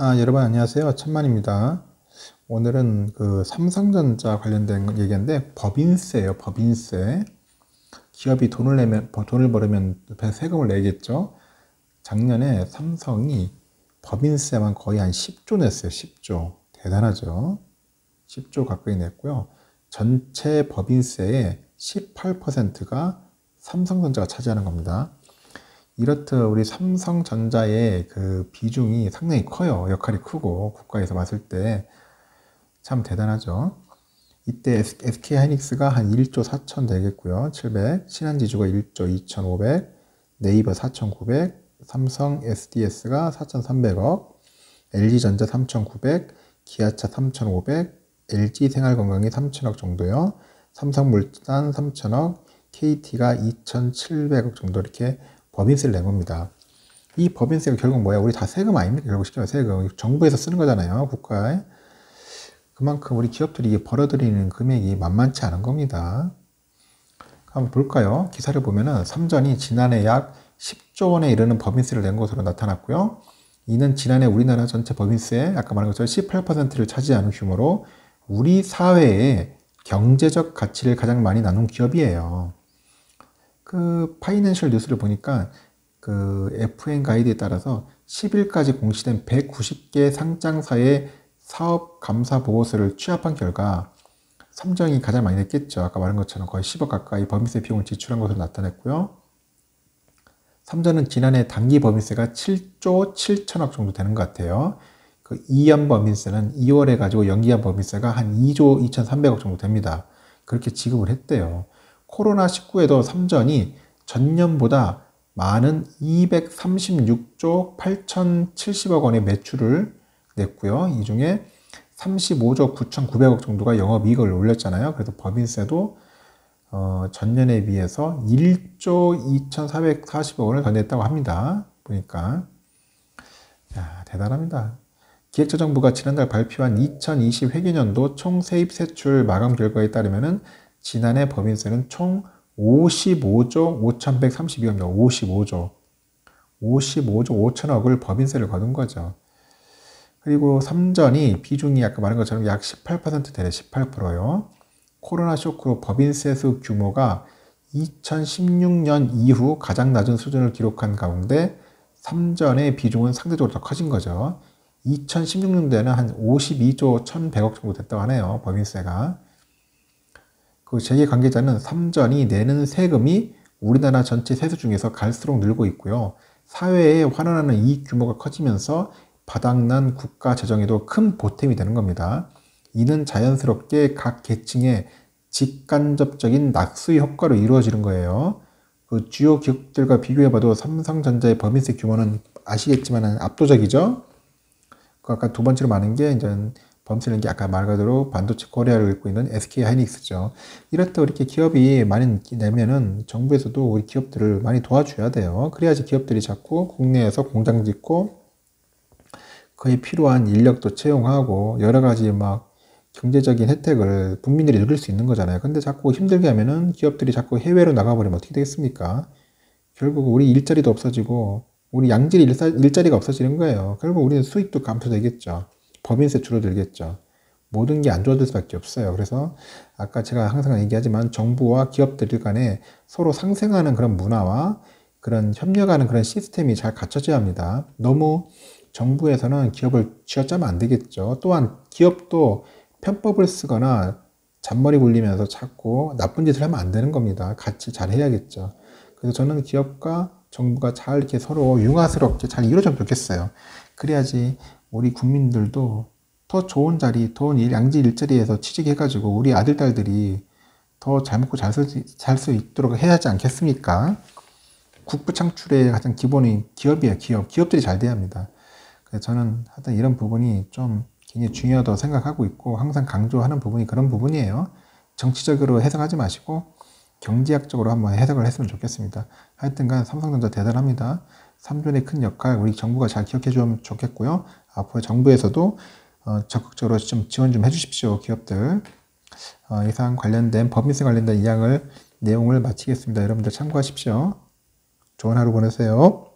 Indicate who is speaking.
Speaker 1: 아, 여러분 안녕하세요. 천만입니다. 오늘은 그 삼성전자 관련된 얘기인데 법인세예요. 법인세. 기업이 돈을 내면 돈을 벌으면 세금을 내겠죠. 작년에 삼성이 법인세만 거의 한 10조 냈어요. 10조. 대단하죠. 10조 가까이 냈고요. 전체 법인세의 18%가 삼성전자가 차지하는 겁니다. 이렇듯 우리 삼성전자의 그 비중이 상당히 커요. 역할이 크고 국가에서 봤을 때 참 대단하죠. 이때 SK 하이닉스가 한 1조 4천 되겠고요. 700, 신한지주가 1조 2,500, 네이버 4,900, 삼성 SDS가 4,300억, LG전자 3,900, 기아차 3,500, LG생활건강이 3,000억 정도요. 삼성물산 3,000억, KT가 2,700억 정도 이렇게 법인세를 낸 겁니다. 이 법인세가 결국 뭐야? 우리 다 세금 아닙니까? 결국 시켜 세금. 정부에서 쓰는 거잖아요. 국가에. 그만큼 우리 기업들이 벌어들이는 금액이 만만치 않은 겁니다. 한번 볼까요? 기사를 보면은 삼전이 지난해 약 10조 원에 이르는 법인세를 낸 것으로 나타났고요. 이는 지난해 우리나라 전체 법인세, 아까 말한 것처럼 18%를 차지하는 규모로 우리 사회의 경제적 가치를 가장 많이 나눈 기업이에요. 그 파이낸셜 뉴스를 보니까 그 FN 가이드에 따라서 10일까지 공시된 190개 상장사의 사업 감사 보고서를 취합한 결과 삼정이 가장 많이 냈겠죠. 아까 말한 것처럼 거의 10억 가까이 법인세 비용을 지출한 것으로 나타냈고요. 삼전은 지난해 단기 법인세가 7조 7천억 정도 되는 것 같아요. 그 2연 법인세는 2월에 가지고 연기한 법인세가 한 2조 2,300억 정도 됩니다. 그렇게 지급을 했대요. 코로나19에도 삼전이 전년보다 많은 236조 8,070억 원의 매출을 냈고요. 이 중에 35조 9,900억 정도가 영업이익을 올렸잖아요. 그래서 법인세도 어, 전년에 비해서 1조 2,440억 원을 더 냈다고 합니다. 보니까 야, 대단합니다. 기획재정부가 지난달 발표한 2020 회계년도 총 세입 세출 마감 결과에 따르면은 지난해 법인세는 총 55조 5,132억입니다. 55조. 55조 5천억을 법인세를 거둔 거죠. 그리고 삼전이 비중이 아까 말한 것처럼 약 18% 되네, 18%요. 코로나 쇼크로 법인세 수 규모가 2016년 이후 가장 낮은 수준을 기록한 가운데 삼전의 비중은 상대적으로 더 커진 거죠. 2016년도에는 한 52조 1,100억 정도 됐다고 하네요, 법인세가. 그 재계 관계자는 삼전이 내는 세금이 우리나라 전체 세수 중에서 갈수록 늘고 있고요. 사회에 환원하는 이익 규모가 커지면서 바닥난 국가 재정에도 큰 보탬이 되는 겁니다. 이는 자연스럽게 각 계층의 직간접적인 낙수 효과로 이루어지는 거예요. 그 주요 기업들과 비교해봐도 삼성전자의 법인세 규모는 아시겠지만 압도적이죠. 그 아까 두 번째로 많은 게 이제 법인세 내는 게 아까 말한 대로 반도체 코리아를 이끌고 있는 SK 하이닉스죠. 이렇다 이렇게 기업이 많이 내면은 정부에서도 우리 기업들을 많이 도와줘야 돼요. 그래야지 기업들이 자꾸 국내에서 공장 짓고 그에 필요한 인력도 채용하고 여러 가지 막 경제적인 혜택을 국민들이 누릴 수 있는 거잖아요. 근데 자꾸 힘들게 하면은 기업들이 자꾸 해외로 나가버리면 어떻게 되겠습니까? 결국 우리 일자리도 없어지고 우리 양질 일자리가 없어지는 거예요. 결국 우리는 수익도 감소되겠죠. 법인세 줄어들겠죠. 모든 게안 좋아질 수밖에 없어요. 그래서 아까 제가 항상 얘기하지만 정부와 기업들 간에 서로 상생하는 그런 문화와 그런 협력하는 그런 시스템이 잘 갖춰져야 합니다. 너무 정부에서는 기업을 쥐어짜면 안 되겠죠. 또한 기업도 편법을 쓰거나 잔머리 굴리면서 자꾸 나쁜 짓을 하면 안 되는 겁니다. 같이 잘 해야겠죠. 그래서 저는 기업과 정부가 잘 이렇게 서로 융화스럽게 잘 이루어졌으면 좋겠어요. 그래야지 우리 국민들도 더 좋은 자리, 더 양질 일자리에서 취직해가지고 우리 아들, 딸들이 더 잘 먹고 잘살수 있도록 해야 하지 않겠습니까? 국부 창출의 가장 기본이 기업이에요, 기업. 기업들이 잘 돼야 합니다. 그래서 저는 하여튼 이런 부분이 좀 굉장히 중요하다고 생각하고 있고 항상 강조하는 부분이 그런 부분이에요. 정치적으로 해석하지 마시고 경제학적으로 한번 해석을 했으면 좋겠습니다. 하여튼간 삼성전자 대단합니다. 3존의 큰 역할 우리 정부가 잘 기억해 주면 좋겠고요. 앞으로 정부에서도 어, 적극적으로 좀 지원 좀 해주십시오. 기업들. 어, 이상 관련된 법인세 관련된 이양을 내용을 마치겠습니다. 여러분들 참고하십시오. 좋은 하루 보내세요.